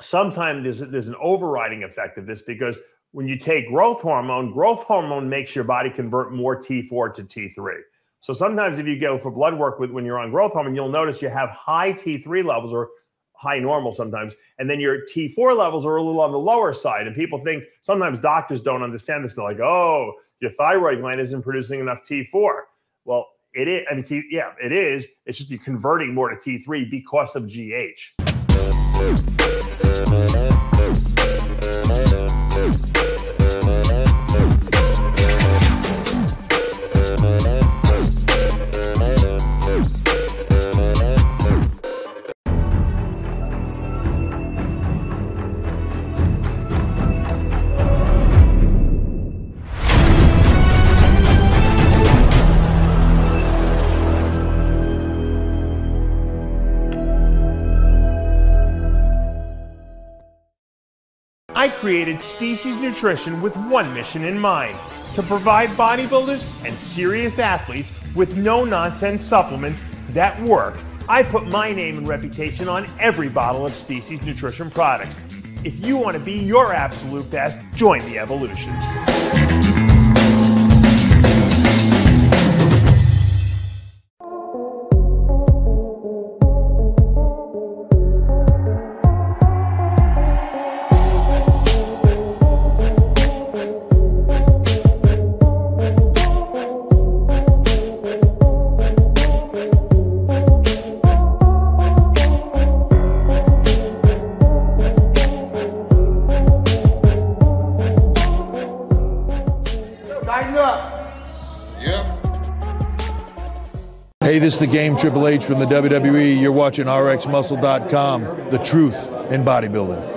sometimes there's, there's an overriding effect of this because when you take growth hormone, growth hormone makes your body convert more T4 to T3. So sometimes if you go for blood work with when you're on growth hormone, you'll notice you have high T3 levels or high normal sometimes, and then your T4 levels are a little on the lower side. And people think sometimes doctors don't understand this. They're like, "Oh, your thyroid gland isn't producing enough T4." Well, it is. I mean, T, yeah, it is. It's just you're converting more to T3 because of GH. I created Species Nutrition with one mission in mind to provide bodybuilders and serious athletes with no nonsense supplements that work. I put my name and reputation on every bottle of Species Nutrition products. If you want to be your absolute best, join the evolution. Is the game Triple H from the WWE. You're watching RxMuscle.com, the truth in bodybuilding.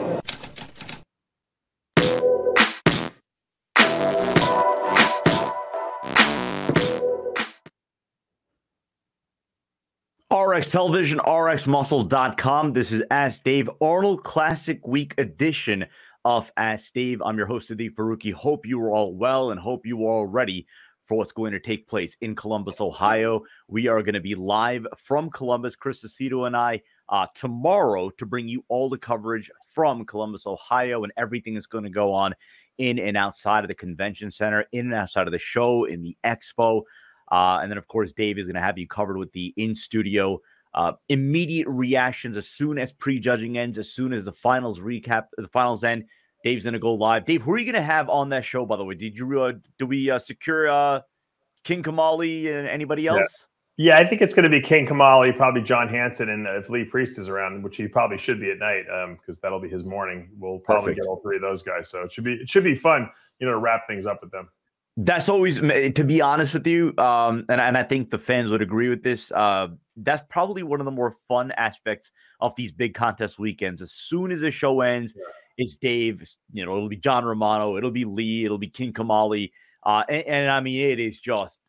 RX Television, RxMuscle.com. This is Ask Dave Arnold Classic Week edition of Ask Dave. I'm your host, Sadiq Faruqi. Hope you are all well and hope you are all ready for what's going to take place in Columbus, Ohio. We are going to be live from Columbus, Chris Aceto and I, uh, tomorrow to bring you all the coverage from Columbus, Ohio, and everything that's going to go on in and outside of the convention center, in and outside of the show, in the expo. Uh, and then, of course, Dave is going to have you covered with the in studio uh, immediate reactions as soon as prejudging ends, as soon as the finals recap, the finals end. Dave's going to go live. Dave, who are you going to have on that show? By the way, did you uh, do we uh, secure uh, King Kamali and anybody else? Yeah. yeah I think it's going to be King Kamali, probably John Hansen, and if Lee Priest is around, which he probably should be at night, because um, that'll be his morning. We'll probably Perfect. get all three of those guys. So it should be it should be fun, you know, to wrap things up with them. That's always, to be honest with you, um, and and I think the fans would agree with this. Uh, that's probably one of the more fun aspects of these big contest weekends. As soon as the show ends, yeah. It's Dave. You know, it'll be John Romano, it'll be Lee, it'll be King Kamali, uh, and, and I mean, it is just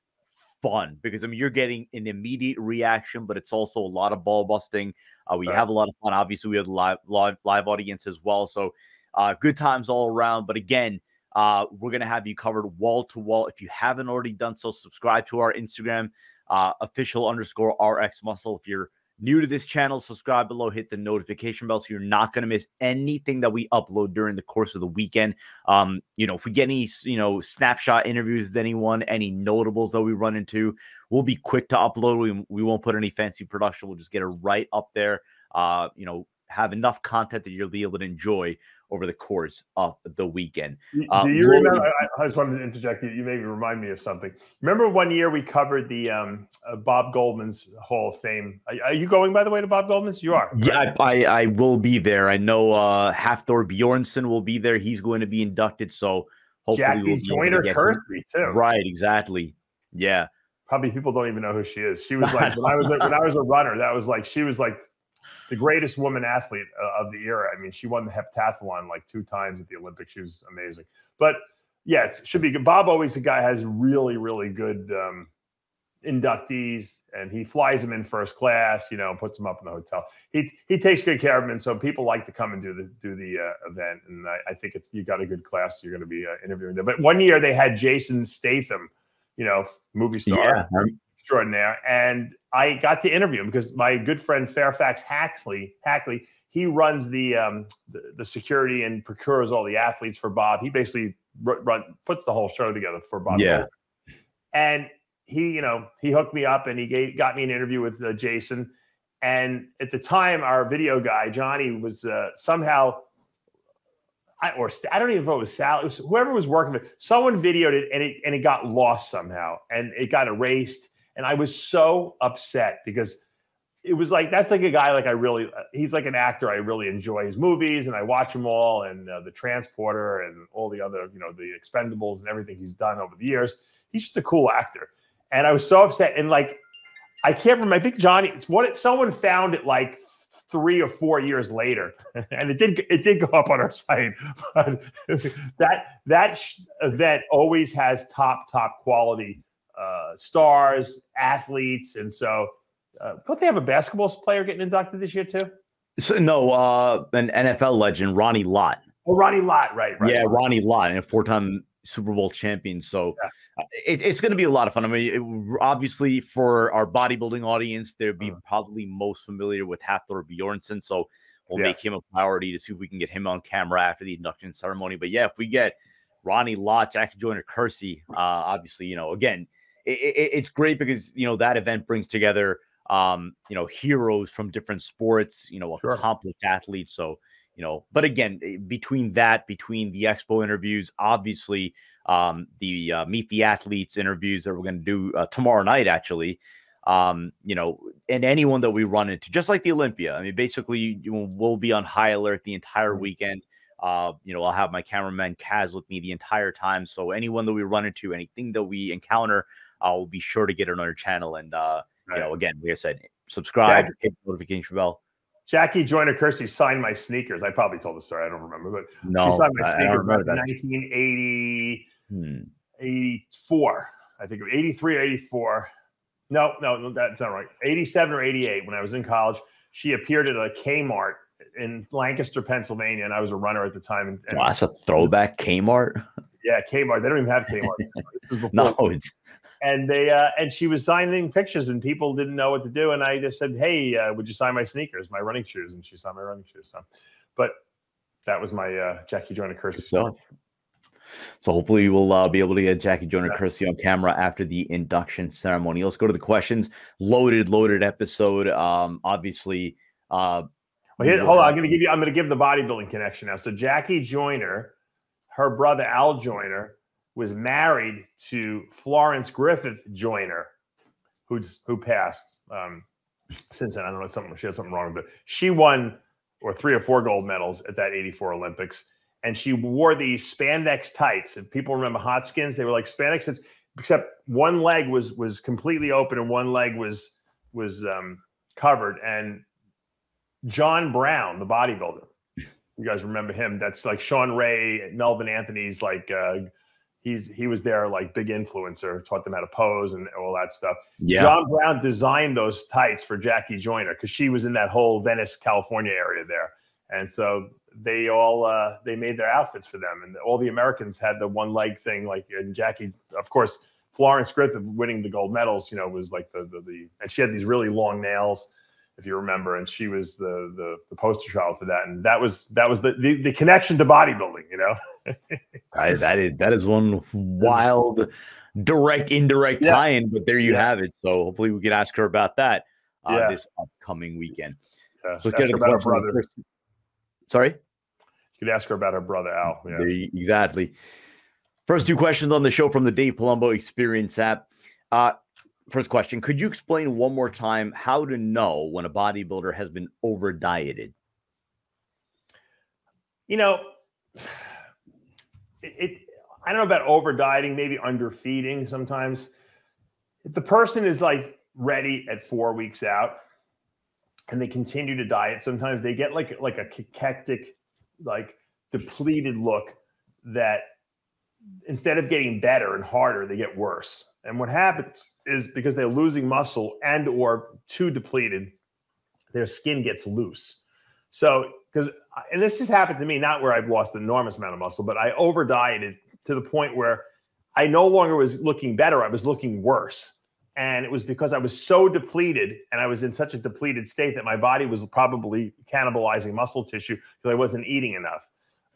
fun because I mean, you're getting an immediate reaction, but it's also a lot of ball busting. Uh, we right. have a lot of fun. Obviously, we have live live live audience as well, so uh, good times all around. But again uh, we're going to have you covered wall to wall. If you haven't already done so, subscribe to our Instagram, uh, official underscore RX Muscle. If you're new to this channel, subscribe below, hit the notification bell so you're not going to miss anything that we upload during the course of the weekend. Um, you know, if we get any, you know, snapshot interviews with anyone, any notables that we run into, we'll be quick to upload. We, we won't put any fancy production. We'll just get it right up there. Uh, you know, have enough content that you'll be able to enjoy over the course of the weekend. Uh, Do you remember? I, I, just wanted to interject. You, you maybe remind me of something. Remember one year we covered the um, uh, Bob Goldman's Hall of Fame. Are, are, you going, by the way, to Bob Goldman's? You are. Yeah, I, I, will be there. I know uh, Hafthor Bjornsson will be there. He's going to be inducted. So hopefully Jackie we'll be Joyner Kersee too. Right, exactly. Yeah. Probably people don't even know who she is. She was like when I was when I was a runner. That was like she was like the greatest woman athlete uh, of the era. I mean, she won the heptathlon like two times at the Olympics. She was amazing. But yeah, it should be good. Bob always the guy has really, really good um, inductees, and he flies them in first class. You know, puts them up in the hotel. He he takes good care of them, and so people like to come and do the do the uh, event. And I, I, think it's you got a good class. You're going to be uh, interviewing them. But one year they had Jason Statham, you know, movie star. Yeah extraordinaire. And I got to interview him because my good friend Fairfax Hackley, Hackley, he runs the, um, the, the security and procures all the athletes for Bob. He basically run, run puts the whole show together for Bob. Yeah. And he, you know, he hooked me up and he gave, got me an interview with uh, Jason. And at the time, our video guy Johnny was uh, somehow, I, or I don't even know if it was Sal, it was whoever was working with. Someone videoed it and it and it got lost somehow and it got erased. And I was so upset because it was like that's like a guy like I really he's like an actor I really enjoy his movies and I watch them all and uh, the Transporter and all the other you know the Expendables and everything he's done over the years. He's just a cool actor, and I was so upset and like I can't remember. I think Johnny what someone found it like three or four years later, and it did it did go up on our site. But that that event always has top top quality uh, stars, athletes, and so uh, don't they have a basketball player getting inducted this year too? So, no, uh, an NFL legend, Ronnie Lott. Oh, Ronnie Lott, right? right yeah. Ronnie Lott, and a four-time Super Bowl champion. So yeah. Uh, it, it's going to be a lot of fun. I mean, it, obviously for our bodybuilding audience, they'd be uh-huh. probably most familiar with Hafthor Bjornsson. So we'll yeah. make him a priority to see if we can get him on camera after the induction ceremony. But yeah, if we get Ronnie Lott, Jackie Joyner Kersee, uh, obviously, you know, again, it, it's great because you know that event brings together um, you know, heroes from different sports, you know, sure. accomplished athletes. So, you know, but again, eh, between that, between the expo interviews, obviously, um, the uh, meet the athletes interviews that we're going to do uh, tomorrow night, actually, um, you know, and anyone that we run into, just like the Olympia. I mean, basically, you will we'll be on high alert the entire mm-hmm. weekend. Uh, you know, I'll have my cameraman Kaz with me the entire time. So anyone that we run into, anything that we encounter, I'll be sure to get on our channel and uh, Right. You know, again, like I said, subscribe, Jackie, hit the notification bell. Jackie Joyner Kersee signed my sneakers. I probably told the story. I don't remember, but no, she signed my sneakers in 1980, hmm. 84. I think 83 or 84. No, no, that's not right. 87 or 88 when I was in college. She appeared at a Kmart in Lancaster, Pennsylvania, and I was a runner at the time. And, and that's a throwback Kmart. Yeah, Kmart. They don't even have Kmart. no, it's and they uh, and she was signing pictures, and people didn't know what to do. And I just said, "Hey, uh, would you sign my sneakers, my running shoes?" And she signed my running shoes. So, but that was my uh, Jackie Joyner Kersee. So, so hopefully we'll uh, be able to get Jackie Joyner yeah. On camera after the induction ceremony. Let's go to the questions. Loaded, loaded episode. Um, obviously. Uh, well, here, hold on. I'm going to give you. I'm going to give the bodybuilding connection now. So Jackie Joyner, her brother Al Joyner was married to Florence Griffith Joyner, who's who passed um, since then. I don't know something she had something wrong, but she won or three or four gold medals at that '84 Olympics, and she wore these spandex tights. And people remember hot skins; they were like spandex except one leg was was completely open and one leg was was um, covered. And John Brown, the bodybuilder, you guys remember him? That's like Shawn Ray, Melvin Anthony's like. Uh, he's he was their like big influencer, taught them how to pose and all that stuff. Yeah. John Brown designed those tights for Jackie Joyner because she was in that whole Venice, California area there. And so they all uh, they made their outfits for them, and all the Americans had the one leg thing. Like and Jackie, of course, Florence Griffith winning the gold medals, you know, was like the the, the and she had these really long nails if you remember, and she was the the, the poster child for that, and that was that was the the, the connection to bodybuilding, you know. I, that is that is one wild direct indirect yeah. tie-in, but there you yeah. have it. So hopefully we can ask her about that uh, yeah. this upcoming weekend. So get about her brother. Sorry, you could ask her about her brother Al. Yeah. exactly. First two questions on the show from the Dave Palumbo Experience app. Uh, First question Could you explain one more time how to know when a bodybuilder has been over dieted? You know, it, it, I don't know about over dieting, maybe under feeding sometimes. If the person is like ready at four weeks out and they continue to diet, sometimes they get like like a cachectic, like depleted look that instead of getting better and harder, they get worse. And what happens is because they're losing muscle and or too depleted, their skin gets loose. So because uh, and this has happened to me, not where I've lost an enormous amount of muscle, but I over dieted to the point where I no longer was looking better, I was looking worse. And it was because I was so depleted and I was in such a depleted state that my body was probably cannibalizing muscle tissue because I wasn't eating enough.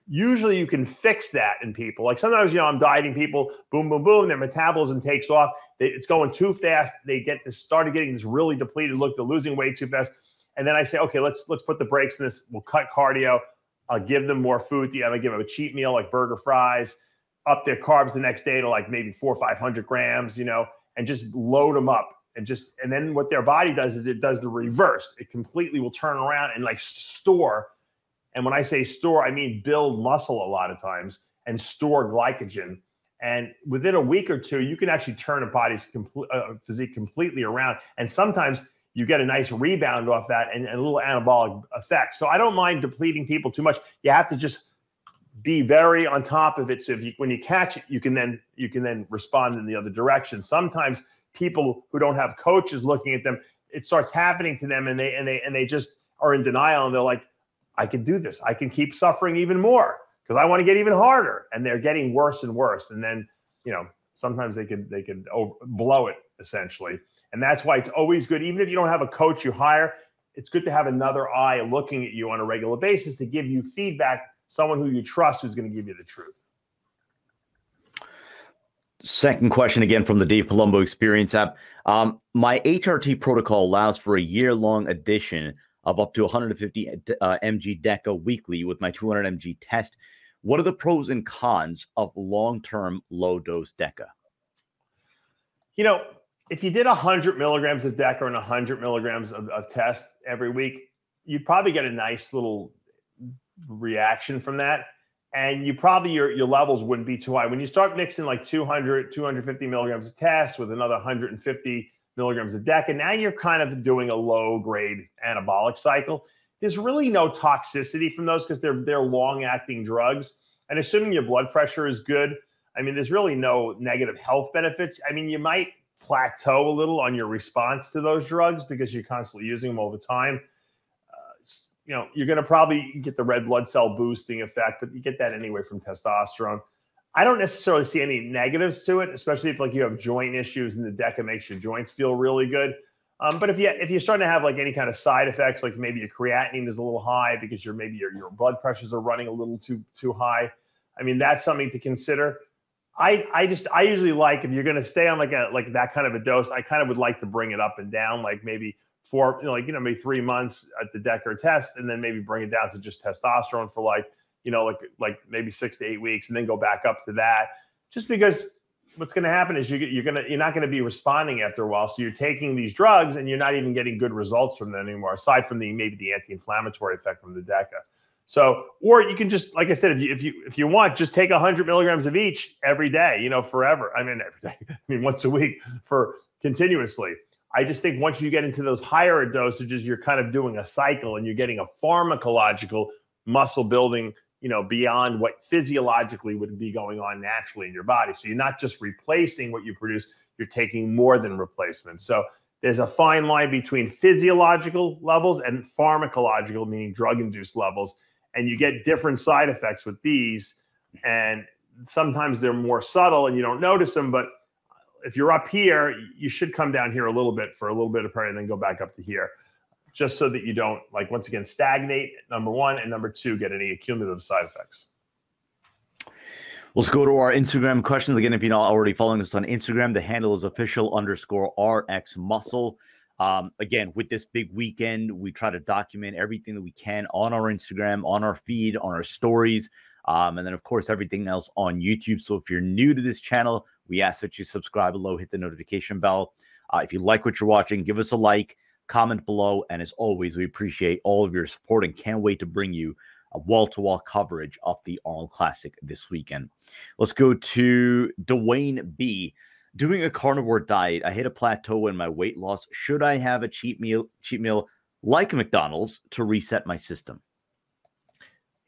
Usually you can fix that in people. Like sometimes, you know, I'm dieting people, boom, boom, boom, their metabolism takes off. It's going too fast. They get this, started getting this really depleted look. They're losing weight too fast. And then I say, okay, let's let's put the brakes in this. We'll cut cardio. I'll give them more food. I'm gonna give them a cheat meal like burger fries, up their carbs the next day to like maybe four or five hundred grams, you know, and just load them up. And just and then what their body does is it does the reverse. It completely will turn around and like store. And when I say store, I mean build muscle a lot of times and store glycogen. And within a week or two, you can actually turn a body's uh, physique completely around. And sometimes you get a nice rebound off that and, and a little anabolic effect. So I don't mind depleting people too much. You have to just be very on top of it. So if you when you catch it, you can then you can then respond in the other direction. Sometimes people who don't have coaches looking at them, it starts happening to them and they and they and they just are in denial and they're like, I can do this. I can keep suffering even more because I want to get even harder. And they're getting worse and worse. And then, you know, sometimes they could they could over, blow it essentially. And that's why it's always good, even if you don't have a coach you hire, it's good to have another eye looking at you on a regular basis to give you feedback, someone who you trust who's going to give you the truth. Second question again from the Dave Palumbo Experience app. Um, my HRT protocol allows for a year long addition of up to 150 uh, mg DECA weekly with my 200 mg test. What are the pros and cons of long term low dose DECA? You know, if you did 100 milligrams of DECA and 100 milligrams of, of test every week, you'd probably get a nice little reaction from that. And you probably, your, your levels wouldn't be too high. When you start mixing like 200, 250 milligrams of test with another 150 milligrams of DECA, now you're kind of doing a low grade anabolic cycle. There's really no toxicity from those because they're, they're long acting drugs. And assuming your blood pressure is good, I mean, there's really no negative health benefits. I mean, you might plateau a little on your response to those drugs because you're constantly using them all the time. Uh, you know, you're going to probably get the red blood cell boosting effect, but you get that anyway from testosterone. I don't necessarily see any negatives to it, especially if like you have joint issues and the DECA makes your joints feel really good. Um, but if you if you're starting to have like any kind of side effects, like maybe your creatinine is a little high because your maybe your, your blood pressures are running a little too too high, I mean that's something to consider. I I just I usually like if you're going to stay on like a like that kind of a dose, I kind of would like to bring it up and down, like maybe four, you know, like you know, maybe three months at the DECA test, and then maybe bring it down to just testosterone for like you know like like maybe six to eight weeks, and then go back up to that. Just because what's going to happen is you, you're going to you're not going to be responding after a while, so you're taking these drugs and you're not even getting good results from them anymore, aside from the maybe the anti-inflammatory effect from the DECA. So, or you can just, like I said, if you if you if you want, just take hundred milligrams of each every day. You know, forever. I mean, every day. I mean, once a week for continuously. I just think once you get into those higher dosages, you're kind of doing a cycle and you're getting a pharmacological muscle building, you know, beyond what physiologically would be going on naturally in your body. So you're not just replacing what you produce, you're taking more than replacement. So there's a fine line between physiological levels and pharmacological, meaning drug induced levels and you get different side effects with these and sometimes they're more subtle and you don't notice them but if you're up here you should come down here a little bit for a little bit of period and then go back up to here just so that you don't like once again stagnate number one and number two get any cumulative side effects Let's go to our Instagram questions. Again, if you're not already following us on Instagram, the handle is official underscore RX muscle. Um, again, with this big weekend, we try to document everything that we can on our Instagram, on our feed, on our stories, um, and then, of course, everything else on YouTube. So if you're new to this channel, we ask that you subscribe below, hit the notification bell. Uh, if you like what you're watching, give us a like, comment below. And as always, we appreciate all of your support and can't wait to bring you a wall to wall coverage of the Arnold Classic this weekend. Let's go to Dwayne B doing a carnivore diet, I hit a plateau in my weight loss. Should I have a cheat meal, cheat meal like McDonald's to reset my system?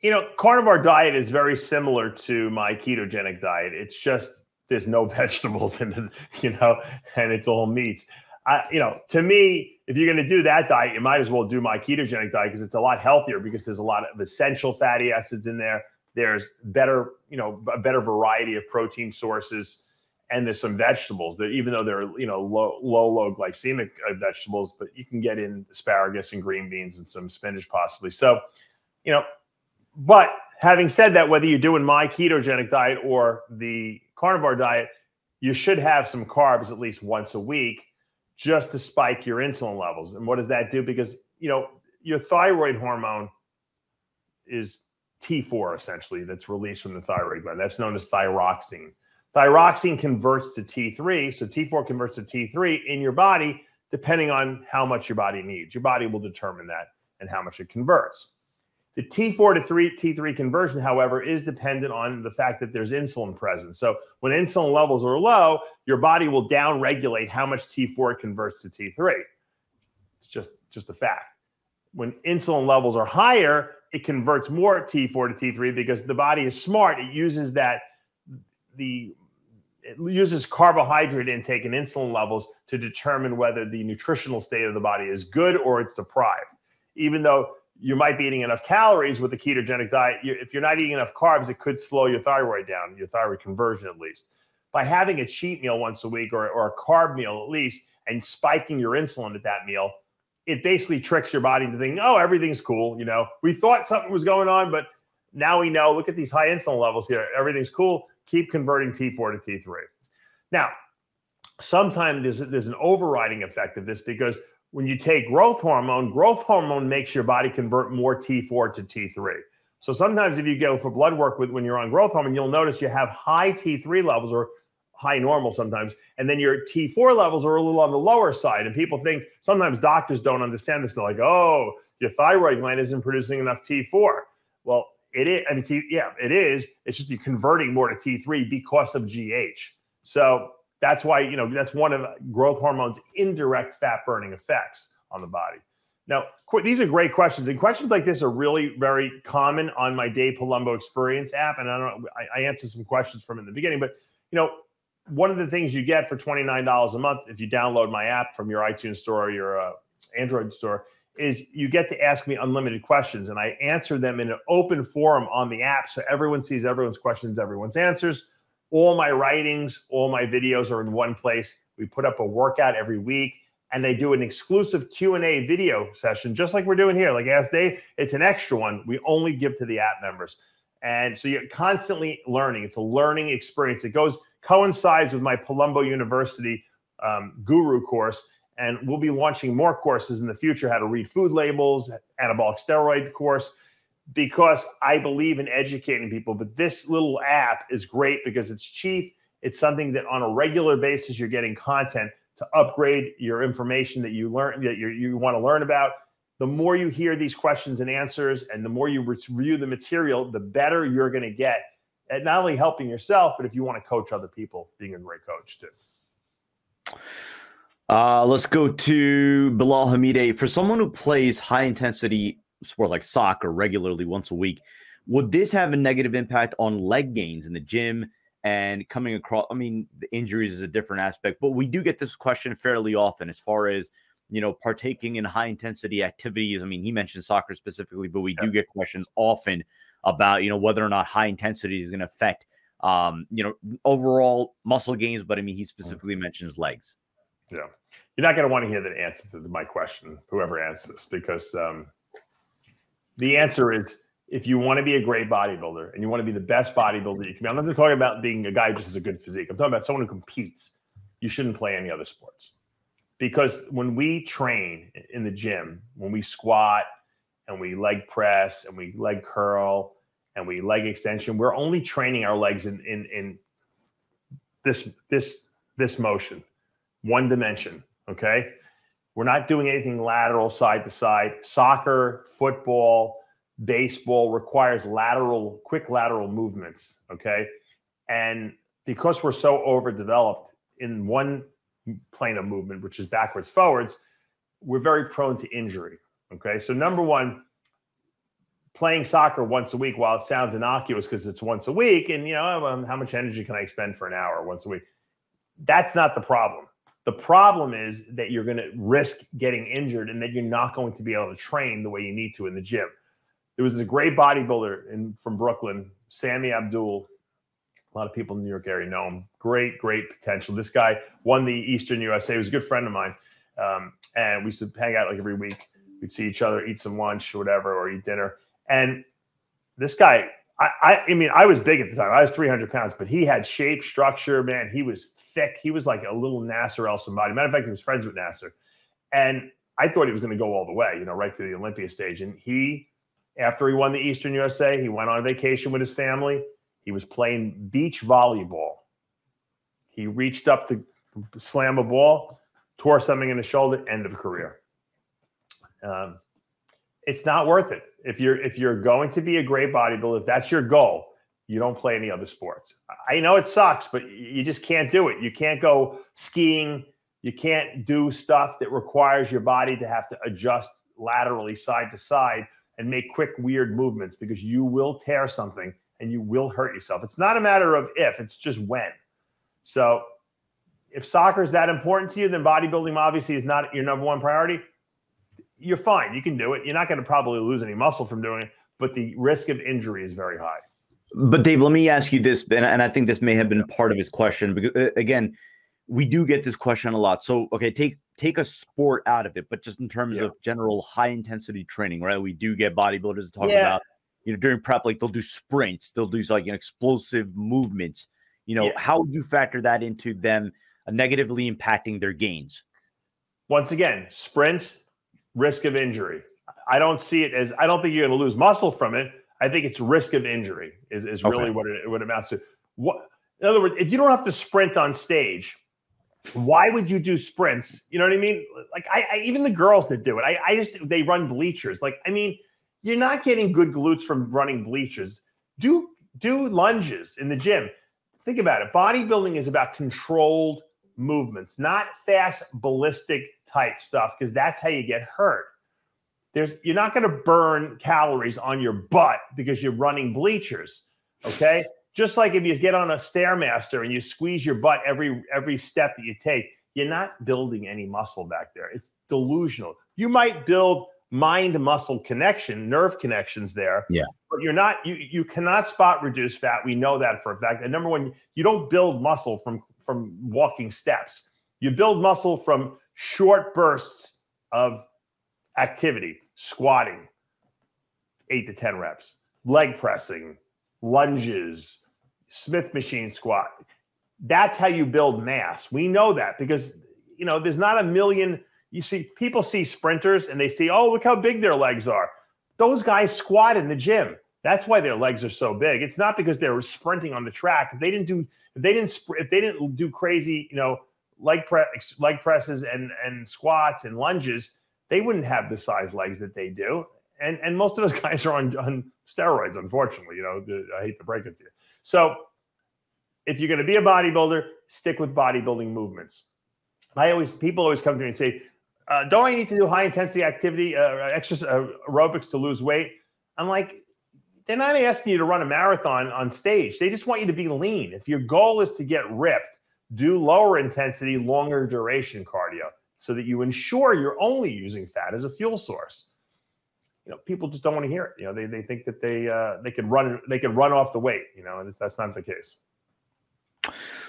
You know, carnivore diet is very similar to my ketogenic diet. It's just there's no vegetables in it, you know, and it's all meats. I, you know, to me, if you're going to do that diet, you might as well do my ketogenic diet because it's a lot healthier because there's a lot of essential fatty acids in there. There's better, you know, a better variety of protein sources and there's some vegetables that even though they're you know low low low glycemic uh, vegetables, but you can get in asparagus and green beans and some spinach possibly. So, you know, but having said that, whether you're doing my ketogenic diet or the carnivore diet, you should have some carbs at least once a week just to spike your insulin levels. And what does that do? Because you know your thyroid hormone is T4 essentially that's released from the thyroid gland. That's known as thyroxine. Thyroxine converts to T3. So T4 converts to T3 in your body, depending on how much your body needs. Your body will determine that and how much it converts. The T4 to 3, T3 conversion, however, is dependent on the fact that there's insulin present. So when insulin levels are low, your body will downregulate how much T4 converts to T3. It's just, just a fact. When insulin levels are higher, it converts more T4 to T3 because the body is smart. It uses that the it uses carbohydrate intake and insulin levels to determine whether the nutritional state of the body is good or it's deprived. Even though you might be eating enough calories with the ketogenic diet, if you're not eating enough carbs, it could slow your thyroid down, your thyroid conversion at least. By having a cheat meal once a week or, or a carb meal at least, and spiking your insulin at that meal, it basically tricks your body into thinking, oh, everything's cool. You know, we thought something was going on, but now we know. Look at these high insulin levels here. Everything's cool. Keep converting T4 to T3. Now, sometimes there's, there's an overriding effect of this because when you take growth hormone, growth hormone makes your body convert more T4 to T3. So sometimes if you go for blood work with when you're on growth hormone, you'll notice you have high T3 levels or high normal sometimes, and then your T4 levels are a little on the lower side. And people think sometimes doctors don't understand this. They're like, "Oh, your thyroid gland isn't producing enough T4." Well, it is. I mean, T, yeah, it is. It's just you're converting more to T3 because of GH. So that's why you know that's one of growth hormone's indirect fat burning effects on the body. Now, these are great questions, and questions like this are really very common on my Dave Palumbo Experience app. And I don't know, I, I answered some questions from in the beginning, but you know, one of the things you get for twenty nine dollars a month if you download my app from your iTunes store or your uh, Android store is you get to ask me unlimited questions, and I answer them in an open forum on the app, so everyone sees everyone's questions, everyone's answers all my writings, all my videos are in one place. We put up a workout every week and they do an exclusive Q&A video session just like we're doing here. Like Ask Dave, it's an extra one we only give to the app members. And so you're constantly learning. It's a learning experience. It goes coincides with my Palumbo University um, guru course. And we'll be launching more courses in the future, how to read food labels, anabolic steroid course because I believe in educating people. But this little app is great because it's cheap. It's something that on a regular basis you're getting content to upgrade your information that you learn that you you want to learn about. The more you hear these questions and answers, and the more you review the material, the better you're going to get at not only helping yourself, but if you want to coach other people, being a great coach too. Uh, let's go to Bilal Hamide. For someone who plays high intensity sport like soccer regularly once a week, would this have a negative impact on leg gains in the gym and coming across? I mean, the injuries is a different aspect, but we do get this question fairly often as far as you know, partaking in high intensity activities. I mean, he mentioned soccer specifically, but we yeah. do get questions often about you know whether or not high intensity is going to affect um, you know overall muscle gains. But I mean, he mm. specifically mentions legs. Yeah, you're not going to want to hear the answer to my question, whoever answers this, because um, the answer is if you want to be a great bodybuilder and you want to be the best bodybuilder you can be, I'm not just talking about being a guy who just has a good physique. I'm talking about someone who competes. You shouldn't play any other sports. Because when we train in the gym, when we squat and we leg press and we leg curl and we leg extension, we're only training our legs in in, in this this this motion, one dimension. Okay. We're not doing anything lateral side to side. Soccer, football, baseball requires lateral, quick lateral movements. Okay. And because we're so overdeveloped in one plane of movement, which is backwards, forwards, we're very prone to injury. Okay. So, number one, playing soccer once a week, while it sounds innocuous because it's once a week, and you know, um, how much energy can I expend for an hour once a week? That's not the problem. The problem is that you're going to risk getting injured and that you're not going to be able to train the way you need to in the gym. There was a great bodybuilder in, from Brooklyn, Sammy Abdul, A lot of people in the New York area know him. Great, great potential. This guy won the Eastern USA. He was a good friend of mine. Um, and we used to hang out like every week. We'd see each other, eat some lunch or whatever, or eat dinner. And this guy, I, I, I mean, I was big at the time. I was 300 pounds, but he had shape, structure, man. He was thick. He was like a little Nasser El Sonbaty. Matter of fact, he was friends with Nasser. And I thought he was going to go all the way, you know, right to the Olympia stage. And he, after he won the Eastern USA, he went on vacation with his family. He was playing beach volleyball. He reached up to slam a ball, tore something in the shoulder, end of career. Um, it's not worth it. If you're if you're going to be a great bodybuilder, if that's your goal, you don't play any other sports. I know it sucks, but you just can't do it. You can't go skiing. You can't do stuff that requires your body to have to adjust laterally side to side and make quick weird movements because you will tear something and you will hurt yourself. It's not a matter of if, it's just when. So if soccer is that important to you, then bodybuilding obviously is not your number one priority. You're fine. You can do it. You're not going to probably lose any muscle from doing it, but the risk of injury is very high. But Dave, let me ask you this, and I think this may have been part of his question because uh, again, we do get this question a lot. So, okay, take take a sport out of it, but just in terms yeah. of general high intensity training, right? We do get bodybuilders to talk yeah. about, you know, during prep, like they'll do sprints, they'll do like an explosive movements. You know, yeah. how would you factor that into them negatively impacting their gains? Once again, sprints, risk of injury. I don't see it as I don't think you're going to lose muscle from it. I think it's risk of injury is, is really what it what it amounts to. What in other words, if you don't have to sprint on stage, why would you do sprints? You know what I mean? Like I, I even the girls that do it, I, I just they run bleachers. Like I mean, you're not getting good glutes from running bleachers. Do do lunges in the gym. Think about it. Bodybuilding is about controlled movements, not fast ballistic type stuff, because that's how you get hurt. There's you're not going to burn calories on your butt because you're running bleachers. Okay. Just like if you get on a stairmaster and you squeeze your butt every every step that you take, you're not building any muscle back there. It's delusional. You might build mind muscle connection, nerve connections there. Yeah. But you're not you you cannot spot reduce fat. We know that for a fact. And number one, you don't build muscle from from walking steps. You build muscle from short bursts of activity, squatting, eight to 10 reps, leg pressing, lunges, Smith machine squat. That's how you build mass. We know that because you know there's not a million. You see, people see sprinters and they see, oh, look how big their legs are. Those guys squat in the gym. That's why their legs are so big. It's not because they were sprinting on the track. If they didn't do, if they didn't, if they didn't do crazy, you know, leg press, leg presses and and squats and lunges, they wouldn't have the size legs that they do. And and most of those guys are on on steroids, unfortunately. You know, I hate to break it to you. So if you're going to be a bodybuilder, stick with bodybuilding movements. I always people always come to me and say, uh, "Don't I need to do high intensity activity, uh, extra uh, aerobics to lose weight?" I'm like, they're not asking you to run a marathon on stage. They just want you to be lean. If your goal is to get ripped, do lower intensity, longer duration cardio so that you ensure you're only using fat as a fuel source you know, people just don't want to hear it. You know, they, they think that they uh, they can run they can run off the weight. You know, and that's not the case.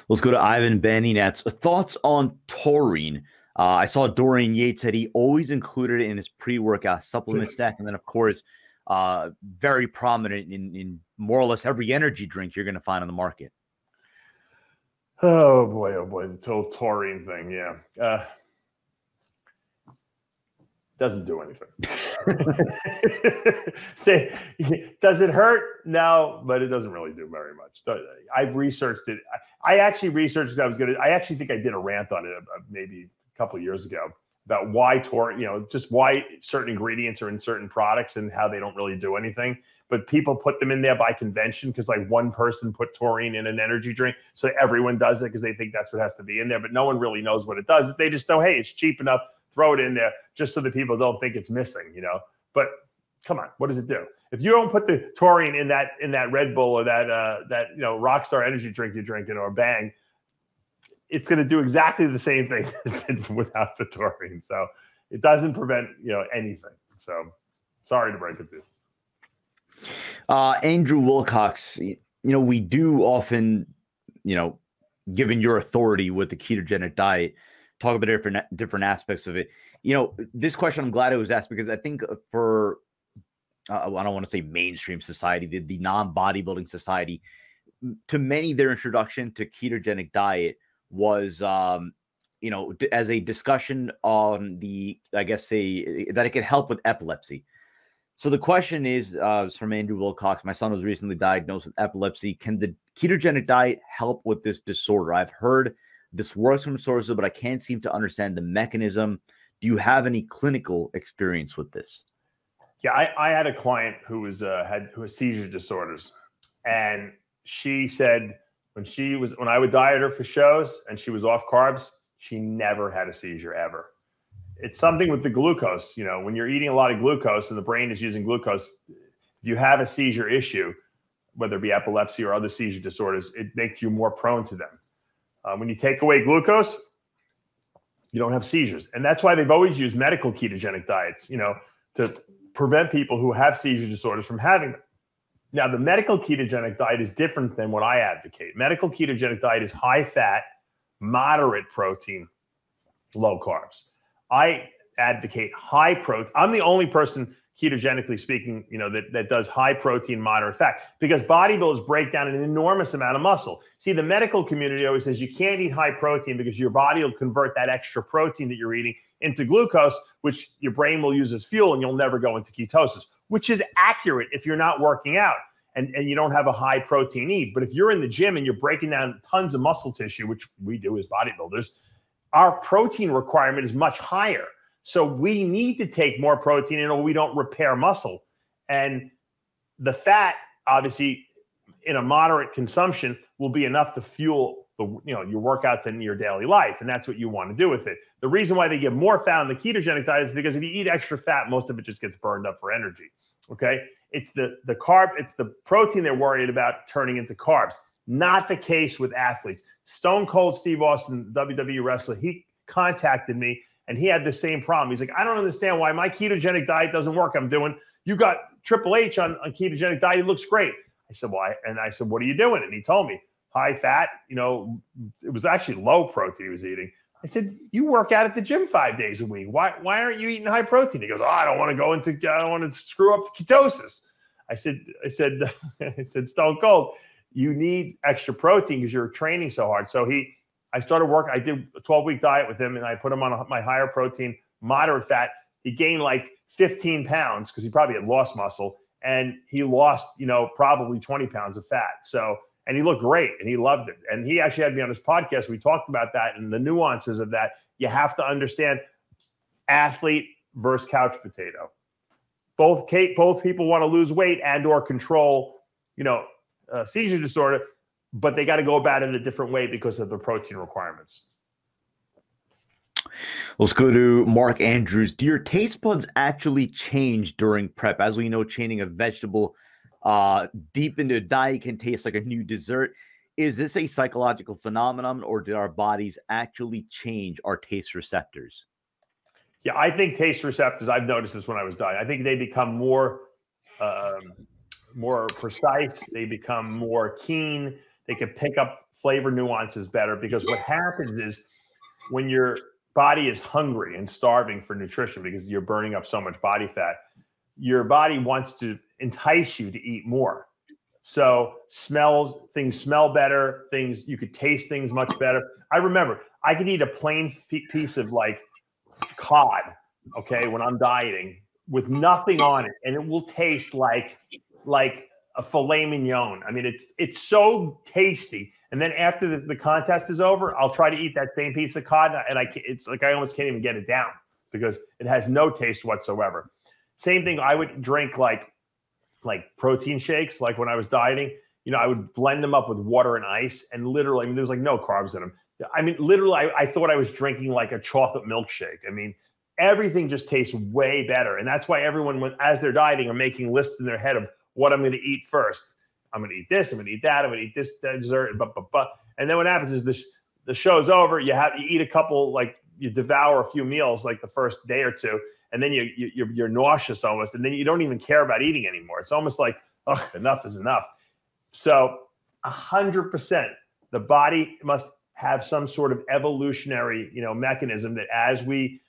Let's go to Ivan Nets. Thoughts on taurine? Uh, I saw Dorian Yates said he always included it in his pre-workout supplement stack, and then of course, uh, very prominent in, in more or less every energy drink you're going to find on the market. Oh boy, oh boy, the whole taurine thing. Yeah. Uh, doesn't do anything. Say, does it hurt? No, but it doesn't really do very much. I've researched it. I actually researched. I was gonna. I actually think I did a rant on it uh, maybe a couple years ago about why tor, you know, just why certain ingredients are in certain products and how they don't really do anything. But people put them in there by convention because like one person put taurine in an energy drink, so everyone does it because they think that's what has to be in there. But no one really knows what it does. They just know, hey, it's cheap enough throw it in there just so that people don't think it's missing, you know. But come on, what does it do? If you don't put the taurine in that in that Red Bull or that uh, that you know Rockstar energy drink you're drinking or Bang, it's going to do exactly the same thing without the taurine. So it doesn't prevent you know anything. So sorry to break it to you. Uh, Andrew Wilcox, you know, we do often you know, given your authority with the ketogenic diet, talk about different different aspects of it. You know, this question I'm glad it was asked because I think for uh, I don't want to say mainstream society, the, the non bodybuilding society, to many their introduction to ketogenic diet was um, you know as a discussion on the i guess say that it could help with epilepsy. So the question is uh, it's from andrew wilcox my son was recently diagnosed with epilepsy. Can the ketogenic diet help with this disorder? I've heard this works from sources but i can't seem to understand the mechanism. Do you have any clinical experience with this? Yeah i, I had a client who was uh, had who has seizure disorders and she said when she was when i would diet her for shows and she was off carbs she never had a seizure ever. It's something with the glucose. You know, when you're eating a lot of glucose and the brain is using glucose, if you have a seizure issue, whether it be epilepsy or other seizure disorders, it makes you more prone to them. Uh, when you take away glucose, you don't have seizures. And that's why they've always used medical ketogenic diets, you know, to prevent people who have seizure disorders from having them. Now, the medical ketogenic diet is different than what I advocate. Medical ketogenic diet is high fat, moderate protein, low carbs. I advocate high protein. I'm the only person ketogenically speaking, you know, that, that does high protein, moderate fat because bodybuilders break down an enormous amount of muscle. See, the medical community always says you can't eat high protein because your body will convert that extra protein that you're eating into glucose, which your brain will use as fuel and you'll never go into ketosis, which is accurate if you're not working out and, and you don't have a high protein need. But if you're in the gym and you're breaking down tons of muscle tissue, which we do as bodybuilders, our protein requirement is much higher. So we need to take more protein in or we don't repair muscle. And the fat, obviously, in a moderate consumption will be enough to fuel the you know your workouts and your daily life and that's what you want to do with it the reason why they get more fat in the ketogenic diet is because if you eat extra fat most of it just gets burned up for energy okay it's the the carb, it's the protein they're worried about turning into carbs. Not the case with athletes. Stone Cold Steve Austin, WWE wrestler, he contacted me and he had the same problem. He's like, I don't understand why my ketogenic diet doesn't work. I'm doing, you got Triple H on, on ketogenic diet. It looks great. I said, why? And I said, what are you doing? And he told me high fat, you know, it was actually low protein he was eating. I said, "You work out at the gym five days a week. Why why aren't you eating high protein?" He goes, "Oh, I don't want to go into. I don't want to screw up the ketosis." I said, "I said, I said, Stone Cold, you need extra protein because you're training so hard." So he, I started work. I did a 12 week diet with him, and I put him on my higher protein, moderate fat. He gained like 15 pounds because he probably had lost muscle, and he lost, you know, probably 20 pounds of fat. So and he looked great and he loved it. And he actually had me on his podcast. We talked about that and the nuances of that. You have to understand athlete versus couch potato. Both Kate, both people want to lose weight and or control, you know, uh, seizure disorder, but they got to go about it a different way because of the protein requirements. Let's go to Mark Andrews. Do your taste buds actually change during prep? As we know, chaining a vegetable uh, deep into a diet can taste like a new dessert. Is this a psychological phenomenon, or did our bodies actually change our taste receptors? Yeah, I think taste receptors. I've noticed this when I was dieting. I think they become more, um, more precise. They become more keen. They can pick up flavor nuances better because what happens is when your body is hungry and starving for nutrition because you're burning up so much body fat, your body wants to entice you to eat more. So smells, things smell better, things you could taste things much better. I remember I could eat a plain piece of like cod, okay, when I'm dieting with nothing on it, and it will taste like like a filet mignon. I mean, it's it's so tasty. And then after the, the contest is over, I'll try to eat that same piece of cod, and I it's like I almost can't even get it down because it has no taste whatsoever. Same thing. I would drink like like protein shakes, like when I was dieting. You know, I would blend them up with water and ice, and literally, I mean, there's like no carbs in them. I mean, literally, I, I thought I was drinking like a chocolate milkshake. I mean, everything just tastes way better, and that's why everyone, as they're dieting, are making lists in their head of what I'm going to eat first. I'm going to eat this. I'm going to eat that. I'm going to eat this dessert. But but but, and then what happens is this the show's over. You have you eat a couple like you devour a few meals like the first day or two, and then you, you you're, you're nauseous almost, and then you don't even care about eating anymore. It's almost like oh, enough is enough. So a hundred percent, the body must have some sort of evolutionary, you know, mechanism that as we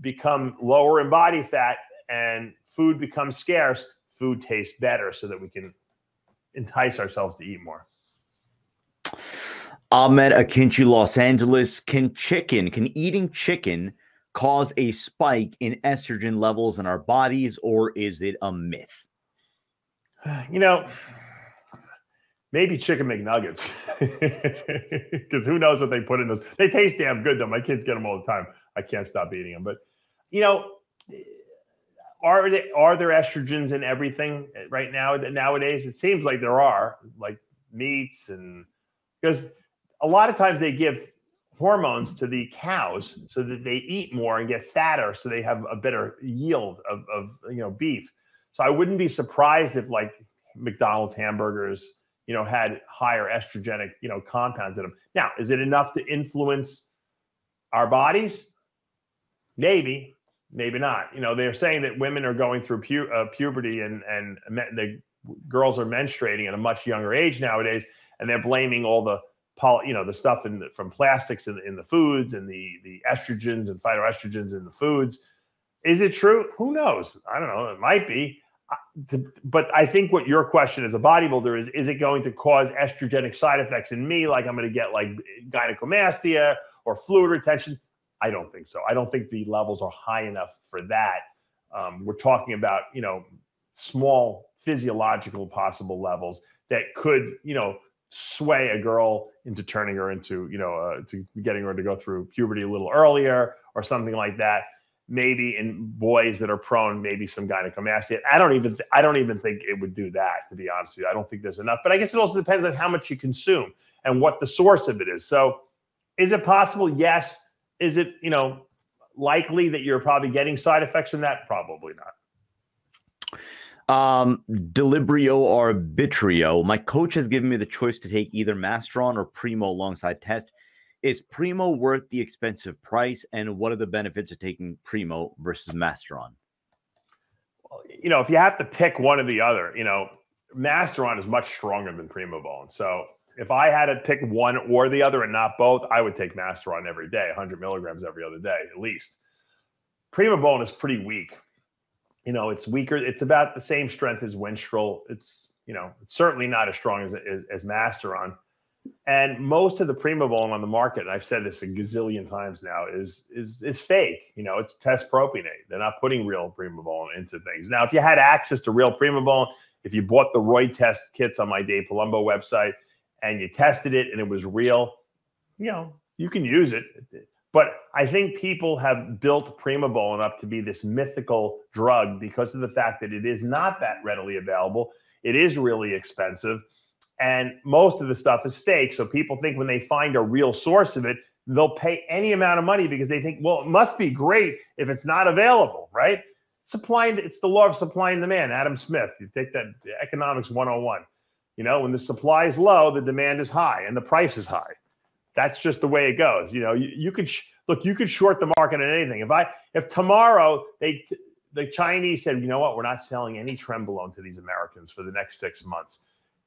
become lower in body fat and food becomes scarce, food tastes better so that we can entice ourselves to eat more. Ahmed Akinci, Los Angeles. Can chicken, can eating chicken cause a spike in estrogen levels in our bodies, or is it a myth? You know, maybe chicken McNuggets, because who knows what they put in those? They taste damn good though. My kids get them all the time. I can't stop eating them. But you know, are they are there estrogens in everything eh, right now nowadays? It seems like there are, like meats and because a lot of times they give hormones to the cows so that they eat more and get fatter so they have a better yield of, of you know beef. So i wouldn't be surprised if like mcdonald's hamburgers you know had higher estrogenic you know compounds in them. Now is it enough to influence our bodies? Maybe maybe not. You know they're saying that women are going through pu- uh, puberty and and the girls are menstruating at a much younger age nowadays and they're blaming all the poly, you know, the stuff in the, from plastics in, in the foods and the the estrogens and phytoestrogens in the foods. Is it true? Who knows? I don't know. It might be. But I think what your question as a bodybuilder is: Is it going to cause estrogenic side effects in me, like I'm going to get like gynecomastia or fluid retention? I don't think so. I don't think the levels are high enough for that. Um, we're talking about you know small physiological possible levels that could you know sway a girl into turning her into, you know, uh, to getting her to go through puberty a little earlier or something like that. Maybe in boys that are prone, maybe some gynecomastia. I don't even, th- I don't even think it would do that. To be honest with you, I don't think there's enough. But I guess it also depends on how much you consume and what the source of it is. So, is it possible? Yes. Is it, you know, likely that you're probably getting side effects from that? Probably not. Um, Delibrio or Bitrio. My coach has given me the choice to take either Masteron or Primo alongside test. Is Primo worth the expensive price? And what are the benefits of taking Primo versus Masteron? You know, if you have to pick one or the other, you know, Masteron is much stronger than Primobolan. So if I had to pick one or the other and not both, I would take Masteron every day, 100 milligrams every other day at least. Primobolan is pretty weak you know, it's weaker. It's about the same strength as Winstrol. It's, you know, it's certainly not as strong as, as, as Masteron. And most of the Primobolan on the market, and I've said this a gazillion times now, is is is fake. You know, it's test propionate. They're not putting real Primobolan into things. Now, if you had access to real Primobolan, if you bought the Roy test kits on my Dave Palumbo website and you tested it and it was real, you know, you can use it. But I think people have built Primobolan up to be this mythical drug because of the fact that it is not that readily available. It is really expensive. And most of the stuff is fake. So people think when they find a real source of it, they'll pay any amount of money because they think, well, it must be great if it's not available, right? Supply and it's the law of supply and demand. Adam Smith, you take that economics 101. You know, when the supply is low, the demand is high and the price is high that's just the way it goes. You know, you, you could sh- look, you could short the market on anything. If I, if tomorrow they, the Chinese said, you know what, we're not selling any Trenbolone to these Americans for the next six months,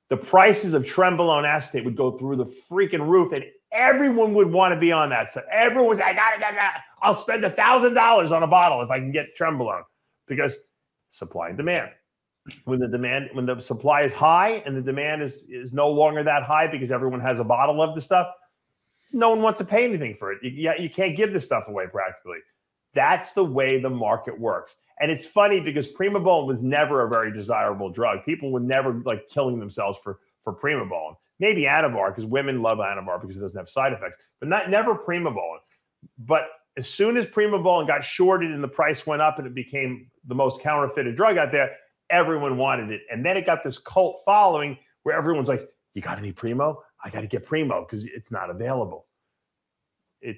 the prices of Trenbolone acetate would go through the freaking roof, and everyone would want to be on that. So everyone's, I got it, got it. I'll spend a thousand dollars on a bottle if I can get Trenbolone because supply and demand. When the demand, when the supply is high and the demand is is no longer that high because everyone has a bottle of the stuff, no one wants to pay anything for it. You, yeah, you can't give this stuff away practically. That's the way the market works. And it's funny because Primobolan was never a very desirable drug. People were never like killing themselves for for Primobolan. Maybe Anavar because women love Anavar because it doesn't have side effects, but not never Primobolan. But as soon as Primobolan got shorted and the price went up and it became the most counterfeited drug out there, everyone wanted it. And then it got this cult following where everyone's like, "You got any Primo? I got to get Primo because it's not available." It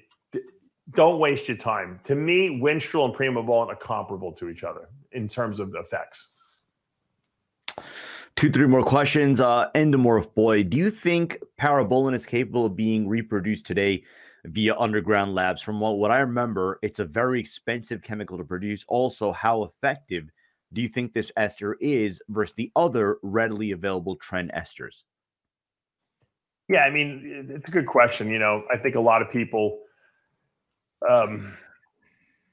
don't waste your time. To me, Winstrol and Primobolan are comparable to each other in terms of effects. Two, three more questions. Uh, Endomorph boy, do you think parabolan is capable of being reproduced today via underground labs? From what, what I remember, it's a very expensive chemical to produce. Also, how effective do you think this ester is versus the other readily available tren esters? Yeah, I mean, it's a good question. You know, I think a lot of people um,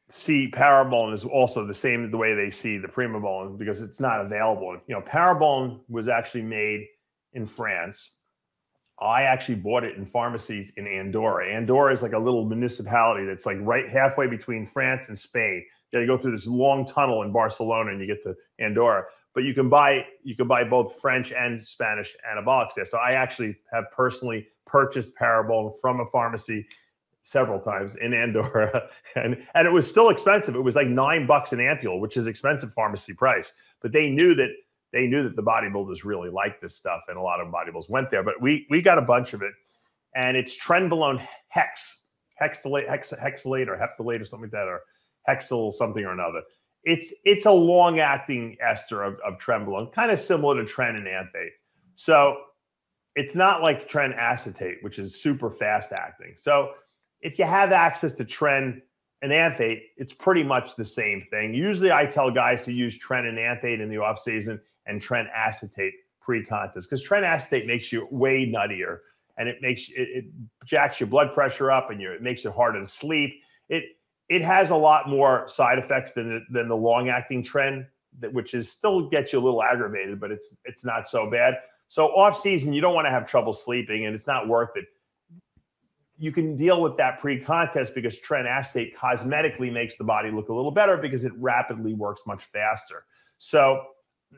see Parabolan is also the same the way they see the Primobolan because it's not available. You know, Parabolan was actually made in France. I actually bought it in pharmacies in Andorra. Andorra is like a little municipality that's like right halfway between France and Spain. You got to go through this long tunnel in Barcelona and you get to Andorra. But you can buy you can buy both French and Spanish anabolics there. So I actually have personally purchased Parabolan from a pharmacy several times in Andorra, and and it was still expensive. It was like nine bucks an ampule, which is expensive pharmacy price. But they knew that they knew that the bodybuilders really liked this stuff, and a lot of bodybuilders went there. But we we got a bunch of it, and it's trenbolone hex, hexalate, hex, hexalate, or heptalate, or something like that, or hexyl something or another. It's it's a long acting ester of, of trenbolone, kind of similar to tren enanthate. So it's not like tren acetate, which is super fast acting. So if you have access to tren enanthate, it's pretty much the same thing. Usually I tell guys to use tren enanthate in the off season and tren acetate pre-contest because tren acetate makes you way nuttier and it makes it, it jacks your blood pressure up and it makes it harder to sleep. It it has a lot more side effects than than the long acting trend, that which is still gets you a little aggravated, but it's it's not so bad. So off season, you don't want to have trouble sleeping, and it's not worth it you can deal with that pre-contest because tren acetate cosmetically makes the body look a little better because it rapidly works much faster. So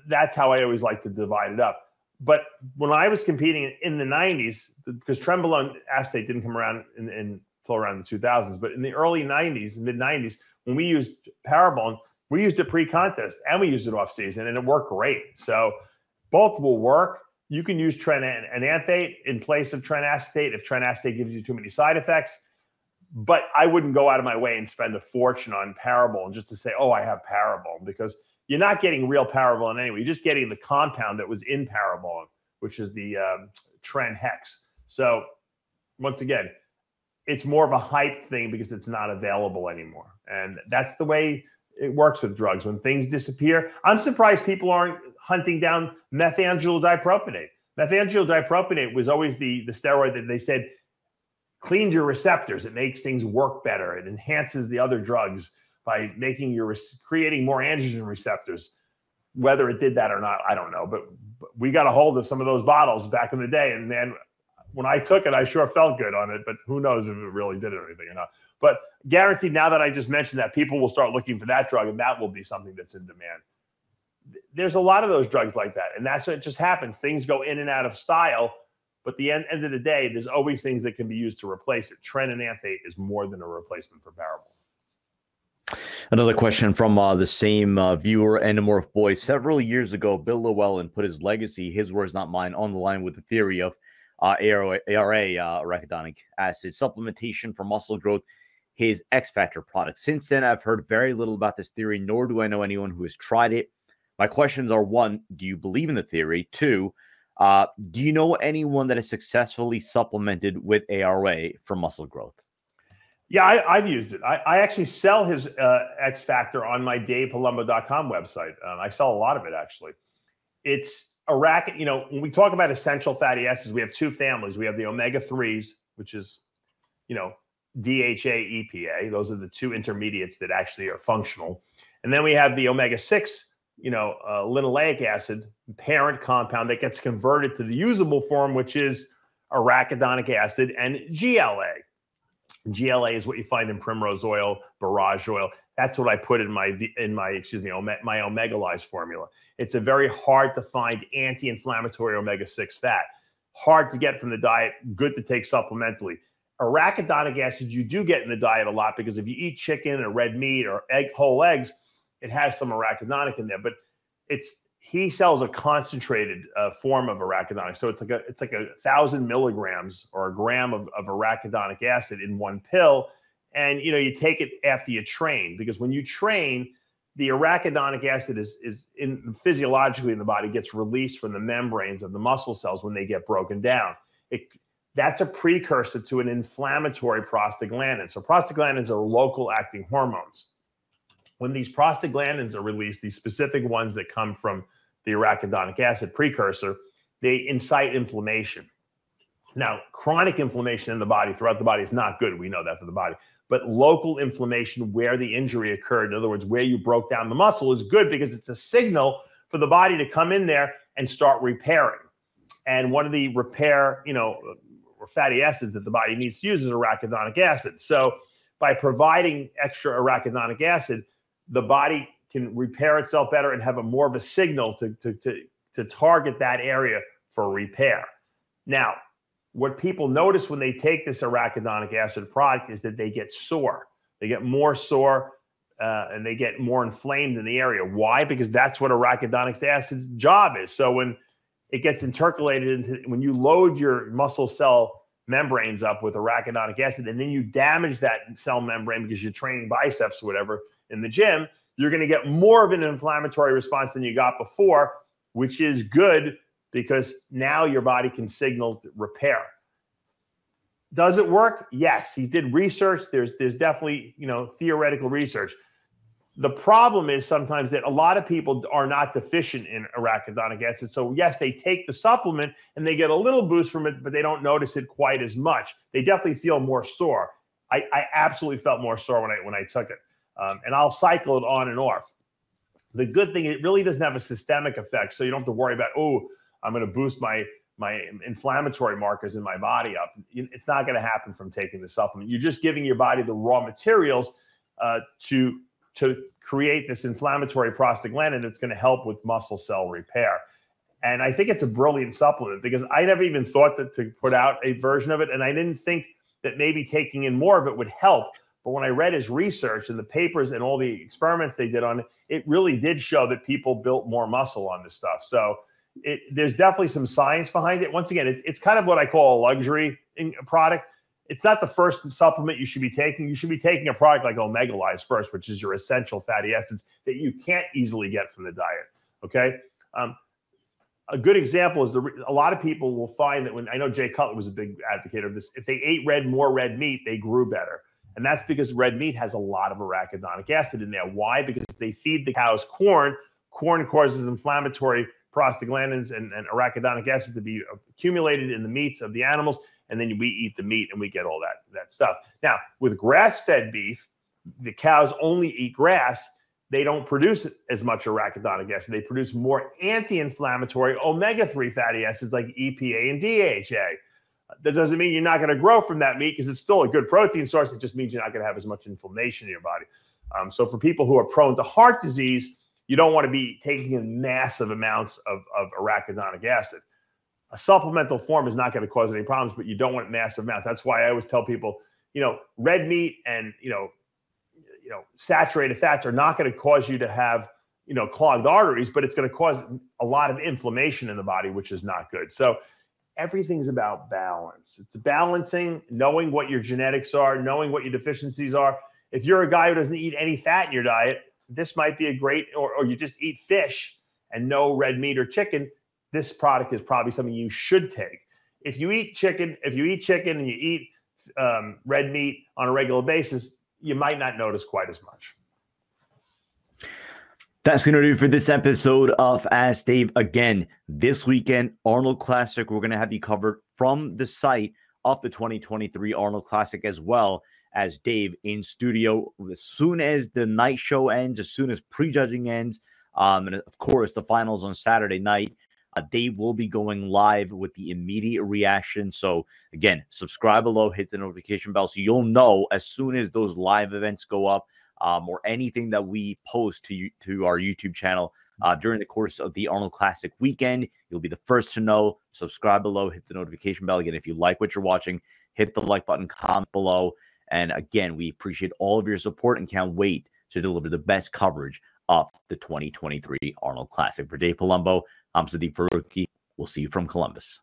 that's how I always like to divide it up. But when I was competing in the 90s, because trenbolone acetate didn't come around in, in, until around the 2000s, but in the early 90s, mid 90s, when we used Parabolan, we used it pre-contest and we used it off season, and it worked great. So both will work you can use tren enanthate in place of tren acetate if tren acetate gives you too many side effects. But I wouldn't go out of my way and spend a fortune on Parabolan just to say, oh, I have Parabolan, because you're not getting real Parabolan anyway. You're just getting the compound that was in Parabolan, which is the um, tren hex. So once again, it's more of a hype thing because it's not available anymore. And that's the way it works with drugs. When things disappear, I'm surprised people aren't hunting down methandriol dipropionate. Methandriol dipropionate was always the, the steroid that they said cleans your receptors. It makes things work better. It enhances the other drugs by making your creating more androgen receptors. Whether it did that or not, I don't know. But, but we got a hold of some of those bottles back in the day, and man, when I took it, I sure felt good on it. But who knows if it really did anything or not? But guaranteed, now that I just mentioned that, people will start looking for that drug, and that will be something that's in demand there's a lot of those drugs like that. And that's what just happens. Things go in and out of style. But the end, end of the day, there's always things that can be used to replace it. Tren Enanthate is more than a replacement for Parabolan. Another question from uh, the same uh, viewer, Endomorph Boy. Several years ago, Bill Llewellyn put his legacy, his words, not mine, on the line with the theory of uh, ARA, ARA uh, arachidonic acid supplementation for muscle growth, his X Factor product. Since then, I've heard very little about this theory, nor do I know anyone who has tried it my questions are one, do you believe in the theory? Two, uh, do you know anyone that has successfully supplemented with ARA for muscle growth? Yeah, I, have used it. I, I, actually sell his uh, X Factor on my DavePalumbo.com website. Um, I sell a lot of it actually. It's racket. You know, when we talk about essential fatty acids, we have two families. We have the omega 3s, which is, you know, DHA, EPA. Those are the two intermediates that actually are functional. And then we have the omega 6 you know, uh, linoleic acid parent compound that gets converted to the usable form, which is arachidonic acid and GLA. GLA is what you find in primrose oil, borage oil. That's what I put in my in my excuse me my Omegalize formula. It's a very hard to find anti-inflammatory omega six fat. Hard to get from the diet. Good to take supplementally. Arachidonic acid you do get in the diet a lot because if you eat chicken or red meat or egg whole eggs, it has some arachidonic in there, but it's he sells a concentrated uh, form of arachidonic. So it's like a it's like a thousand milligrams or a gram of, of arachidonic acid in one pill. And you know, you take it after you train because when you train, the arachidonic acid is is in physiologically in the body gets released from the membranes of the muscle cells when they get broken down. It that's a precursor to an inflammatory prostaglandin. So prostaglandins are local acting hormones when these prostaglandins are released, these specific ones that come from the arachidonic acid precursor, they incite inflammation. Now, chronic inflammation in the body throughout the body is not good. We know that for the body. But local inflammation where the injury occurred, in other words, where you broke down the muscle, is good because it's a signal for the body to come in there and start repairing. And one of the repair, you know, fatty acids that the body needs to use is arachidonic acid. So by providing extra arachidonic acid, the body can repair itself better and have a more of a signal to, to, to, to target that area for repair. Now, what people notice when they take this arachidonic acid product is that they get sore. They get more sore uh, and they get more inflamed in the area. Why? Because that's what arachidonic acid's job is. So when it gets intercalated into when you load your muscle cell membranes up with arachidonic acid and then you damage that cell membrane because you're training biceps or whatever in the gym, you're going to get more of an inflammatory response than you got before, which is good because now your body can signal repair. Does it work? Yes. He did research. There's there's definitely, you know, theoretical research. The problem is sometimes that a lot of people are not deficient in arachidonic acid. So, yes, they take the supplement and they get a little boost from it, but they don't notice it quite as much. They definitely feel more sore. I, I absolutely felt more sore when I when I took it. Um, and I'll cycle it on and off. The good thing, it really doesn't have a systemic effect. So you don't have to worry about, oh, I'm going to boost my my inflammatory markers in my body up. It's not going to happen from taking the supplement. You're just giving your body the raw materials uh, to to create this inflammatory prostaglandin that's going to help with muscle cell repair. And I think it's a brilliant supplement because I never even thought that to put out a version of it. And I didn't think that maybe taking in more of it would help. But when I read his research and the papers and all the experiments they did on it, it really did show that people built more muscle on this stuff. So it, there's definitely some science behind it. Once again, it's, it's kind of what I call a luxury product it's not the first supplement you should be taking. You should be taking a product like Omega first, which is your essential fatty acids that you can't easily get from the diet. Okay. Um, a good example is the a lot of people will find that when I know Jay Cutler was a big advocate of this, if they ate red more red meat, they grew better. And that's because red meat has a lot of arachidonic acid in there. Why? Because they feed the cows corn. Corn causes inflammatory prostaglandins and, and arachidonic acid to be accumulated in the meats of the animals and then we eat the meat and we get all that that stuff. Now, with grass-fed beef, the cows only eat grass. They don't produce as much arachidonic acid. They produce more anti-inflammatory omega-3 fatty acids like EPA and DHA. That doesn't mean you're not going to grow from that meat because it's still a good protein source. It just means you're not going to have as much inflammation in your body. Um, so for people who are prone to heart disease, you don't want to be taking in massive amounts of, of arachidonic acid a supplemental form is not going to cause any problems, but you don't want massive amounts. That's why I always tell people, you know, red meat and you know, you know, saturated fats are not going to cause you to have you know clogged arteries, but it's going to cause a lot of inflammation in the body, which is not good. So everything's about balance. It's balancing, knowing what your genetics are, knowing what your deficiencies are. If you're a guy who doesn't eat any fat in your diet, this might be a great, or, or you just eat fish and no red meat or chicken this product is probably something you should take. If you eat chicken, if you eat chicken and you eat um, red meat on a regular basis, you might not notice quite as much. That's going to do for this episode of Ask Dave. Again, this weekend, Arnold Classic. We're going to have you covered from the site of the 2023 Arnold Classic as well as Dave in studio as soon as the night show ends, as soon as prejudging ends. Um, and of course, the finals on Saturday night. Uh, Dave will be going live with the immediate reaction. So, again, subscribe below, hit the notification bell so you'll know as soon as those live events go up um, or anything that we post to, you, to our YouTube channel uh, during the course of the Arnold Classic weekend. You'll be the first to know. Subscribe below, hit the notification bell. Again, if you like what you're watching, hit the like button, comment below. And again, we appreciate all of your support and can't wait to deliver the best coverage of the 2023 Arnold Classic. For Dave Palumbo, I'm Sadiq Faruqi. We'll see you from Columbus.